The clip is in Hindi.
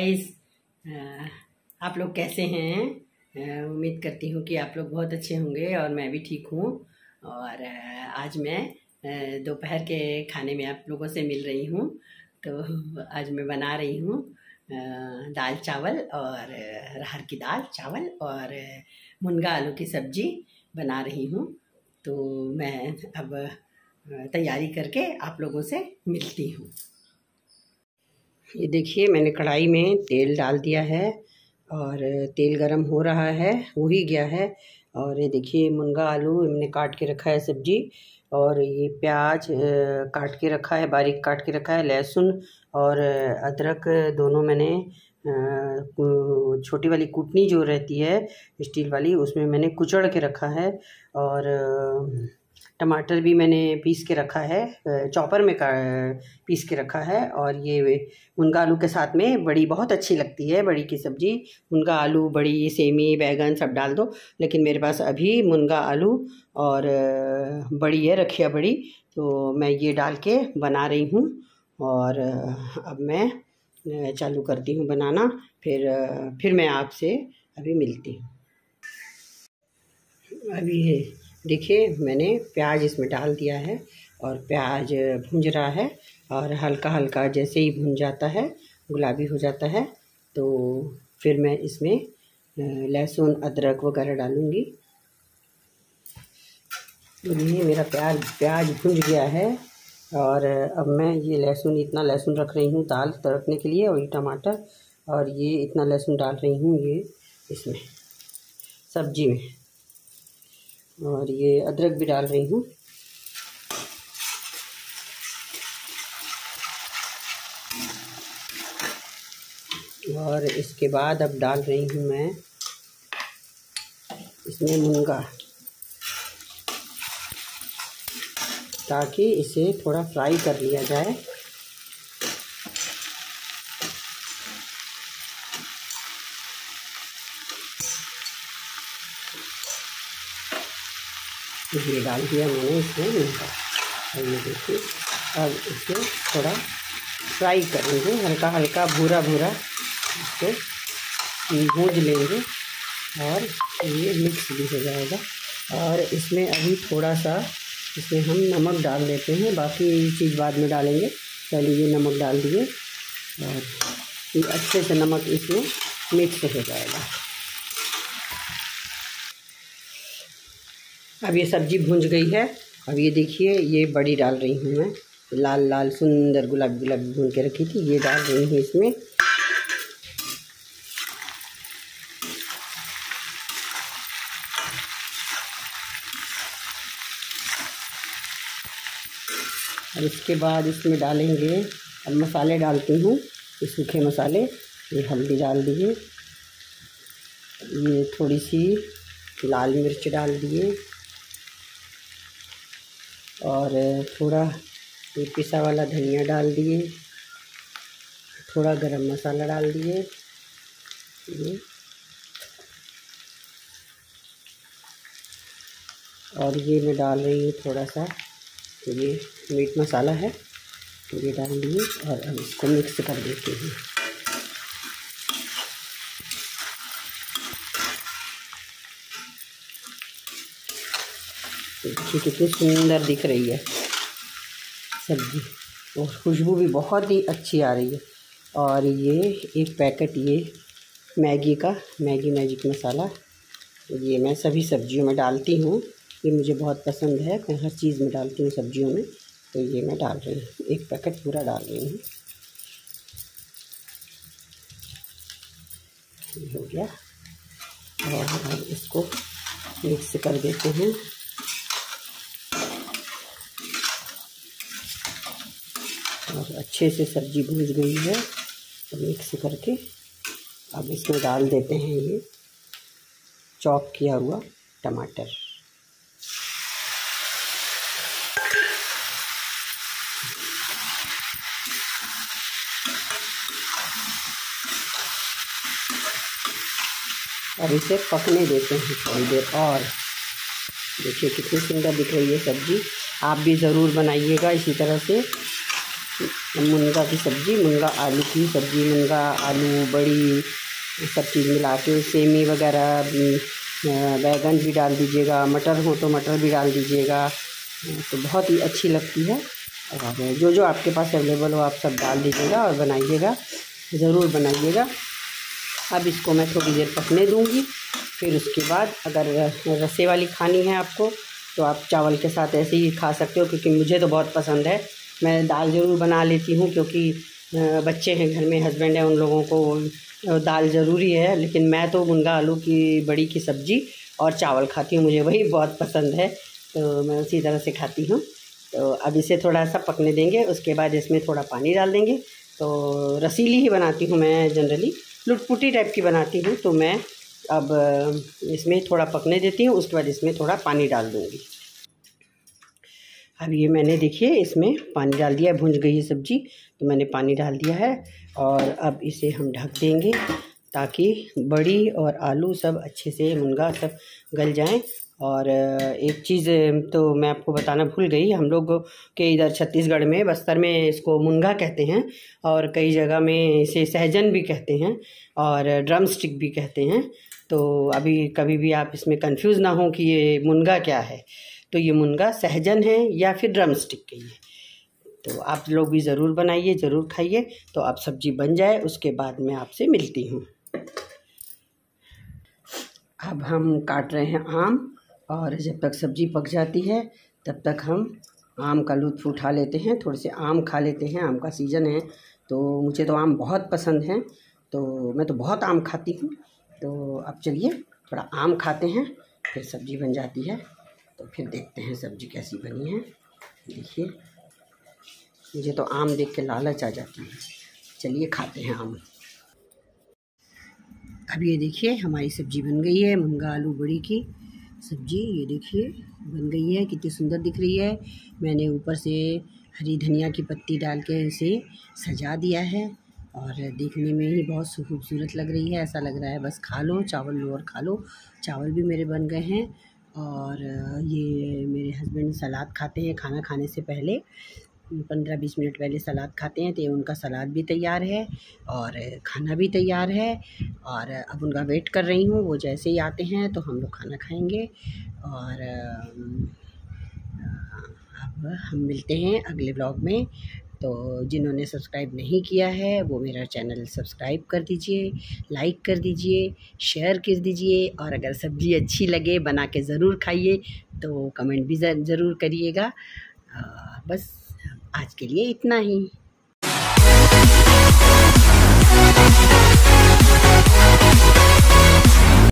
गाइस आप लोग कैसे हैं? उम्मीद करती हूँ कि आप लोग बहुत अच्छे होंगे और मैं भी ठीक हूँ। और आज मैं दोपहर के खाने में आप लोगों से मिल रही हूँ। तो आज मैं बना रही हूँ दाल चावल और अरहर की दाल चावल और मुनगा आलू की सब्ज़ी बना रही हूँ। तो मैं अब तैयारी करके आप लोगों से मिलती हूँ। ये देखिए, मैंने कढ़ाई में तेल डाल दिया है और तेल गरम हो रहा है, हो ही गया है। और ये देखिए, मुनगा आलू मैंने काट के रखा है सब्ज़ी और ये प्याज काट के रखा है, बारीक काट के रखा है, लहसुन और अदरक दोनों मैंने छोटी वाली कुटनी जो रहती है, स्टील वाली, उसमें मैंने कुचड़ के रखा है और टमाटर भी मैंने पीस के रखा है चॉपर में का, पीस के रखा है और ये मुनगा आलू के साथ में बड़ी बहुत अच्छी लगती है, बड़ी की सब्ज़ी। मुनगा आलू, बड़ी, सेमी, बैगन सब डाल दो, लेकिन मेरे पास अभी मुनगा आलू और बड़ी है, रखिया बड़ी तो मैं ये डाल के बना रही हूँ और अब मैं चालू करती हूँ बनाना, फिर फिर मैं आपसे अभी मिलती हूँ। अभी देखिए, मैंने प्याज इसमें डाल दिया है और प्याज भुंज रहा है और हल्का हल्का जैसे ही भुन जाता है, गुलाबी हो जाता है तो फिर मैं इसमें लहसुन, अदरक वगैरह डालूँगी। तो ये मेरा प्याज प्याज भुंज गया है और अब मैं ये लहसुन, इतना लहसुन रख रही हूँ दाल तड़कने के लिए और ये टमाटर और ये इतना लहसुन डाल रही हूँ ये इसमें, सब्ज़ी में। और ये अदरक भी डाल रही हूँ। और इसके बाद अब डाल रही हूँ मैं इसमें मूँगा, ताकि इसे थोड़ा फ्राई कर लिया जाए। ये डाल दिया मैंने इसमें नींबू और ये देखिए, अब इसे थोड़ा फ्राई करेंगे, हल्का हल्का भूरा भूरा। इसको भूज लेंगे और ये मिक्स भी हो जाएगा। और इसमें अभी थोड़ा सा इसमें हम नमक डाल देते हैं, बाकी चीज़ बाद में डालेंगे। पहले ये नमक डाल दिए और अच्छे से नमक इसमें मिक्स हो जाएगा। अब ये सब्ज़ी भूंज गई है। अब ये देखिए, ये बड़ी डाल रही हूँ मैं। लाल लाल, सुंदर गुलाबी गुलाबी भून के रखी थी। ये डाल रही हूँ इसमें। और इसके बाद इसमें डालेंगे, अब मसाले डालती हूँ, ये सूखे मसाले। ये हल्दी डाल दिए। ये थोड़ी सी लाल मिर्च डाल दिए। और थोड़ा पिसा वाला धनिया डाल दिए। थोड़ा गरम मसाला डाल दिए। और ये मैं डाल रही हूँ थोड़ा सा। तो ये मीट मसाला है। ये डाल दिए और अब इसको मिक्स कर देते हैं। देखिए कितनी सुंदर दिख रही है। सब्ज़ी, और खुशबू भी बहुत ही अच्छी आ रही है। और ये एक पैकेट, ये मैगी का, मैगी मैजिक मसाला। ये मैं सभी सब्जियों में डालती हूँ। ये मुझे बहुत पसंद है, मैं हर चीज़ में डालती हूँ सब्जियों में। तो ये मैं डाल रही हूँ, एक पैकेट पूरा डाल रही हूँ। हो गया। और इसको मिक्स कर देते हैं। और अच्छे से सब्ज़ी भूज गई है। तो मिक्स करके अब इसमें डाल देते हैं ये। चॉप किया हुआ टमाटर। और इसे पकने देते हैं थोड़ी देर और। देखिए कितनी सुंदर दिख रही है सब्ज़ी। आप भी ज़रूर बनाइएगा इसी तरह से। मुनगा की सब्ज़ी, मुनगा आलू की सब्ज़ी, मुनगा आलू, बड़ी सब चीज़ मिला के सेमी वगैरह बैगन भी डाल दीजिएगा, मटर हो तो मटर भी डाल दीजिएगा। तो बहुत ही अच्छी लगती है। और जो जो आपके पास अवेलेबल हो, आप सब डाल दीजिएगा और बनाइएगा। ज़रूर बनाइएगा। अब इसको मैं थोड़ी देर पकने दूँगी। फिर उसके बाद अगर रसे वाली खानी है आपको तो आप चावल के साथ ऐसे ही खा सकते हो, क्योंकि मुझे तो बहुत पसंद है। मैं दाल ज़रूर बना लेती हूँ क्योंकि बच्चे हैं, घर में हस्बैंड हैं, उन लोगों को दाल ज़रूरी है। लेकिन मैं तो मुनगा आलू की बड़ी की सब्ज़ी और चावल खाती हूँ, मुझे वही बहुत पसंद है। तो मैं उसी तरह से खाती हूँ। तो अब इसे थोड़ा सा पकने देंगे, उसके बाद इसमें थोड़ा पानी डाल देंगे। तो रसीली ही बनाती हूँ मैं जनरली लुटपुटी टाइप की बनाती हूँ तो मैं अब इसमें थोड़ा पकने देती हूँ, उसके बाद इसमें थोड़ा पानी डाल दूँगी। अब ये मैंने देखिए इसमें पानी डाल दिया है, भुंज गई है सब्ज़ी। तो मैंने पानी डाल दिया है और अब इसे हम ढक देंगे ताकि बड़ी और आलू सब अच्छे से मुनगा सब गल जाएँ। और एक चीज़ तो मैं आपको बताना भूल गई। हम लोग के इधर छत्तीसगढ़ में बस्तर में इसको मुनगा कहते हैं और कई जगह में इसे सहजन भी कहते हैं और ड्रम स्टिक भी कहते हैं। तो अभी कभी भी आप इसमें कंफ्यूज ना हो कि ये मुनगा क्या है। तो ये मुनगा सहजन है या फिर ड्रम स्टिक के है तो आप लोग भी ज़रूर बनाइए, ज़रूर खाइए। तो आप सब्ज़ी बन जाए, उसके बाद मैं आपसे मिलती हूँ। अब हम काट रहे हैं आम, और जब तक सब्ज़ी पक जाती है, तब तक हम आम का लुत्फ़ उठा लेते हैं। थोड़े से आम खा लेते हैं, आम का सीज़न है। तो मुझे तो आम बहुत पसंद हैं। तो मैं तो बहुत आम खाती हूँ। तो अब चलिए, थोड़ा आम खाते हैं, फिर सब्ज़ी बन जाती है। तो फिर देखते हैं सब्ज़ी कैसी बनी है। देखिए, मुझे तो आम देख के लालच आ जाती है। चलिए खाते हैं आम। अब ये देखिए, हमारी सब्ज़ी बन गई है मुनगा आलू बड़ी की सब्ज़ी। ये देखिए, बन गई है, कितनी सुंदर दिख रही है। मैंने ऊपर से हरी धनिया की पत्ती डाल के इसे सजा दिया है और देखने में ही बहुत खूबसूरत लग रही है। ऐसा लग रहा है बस खा लो, चावल लो और खा लो। चावल भी मेरे बन गए हैं। और ये मेरे हस्बैंड सलाद खाते हैं खाना खाने से पहले। पंद्रह बीस मिनट पहले सलाद खाते हैं तो उनका सलाद भी तैयार है और खाना भी तैयार है। और अब उनका वेट कर रही हूँ, वो जैसे ही आते हैं तो हम लोग खाना खाएँगे। और अब हम मिलते हैं अगले ब्लॉग में। तो जिन्होंने सब्सक्राइब नहीं किया है, वो मेरा चैनल सब्सक्राइब कर दीजिए, लाइक कर दीजिए, शेयर कर दीजिए और अगर सब्ज़ी अच्छी लगे, बना के ज़रूर खाइए तो कमेंट भी ज़रूर करिएगा। बस, आज के लिए इतना ही।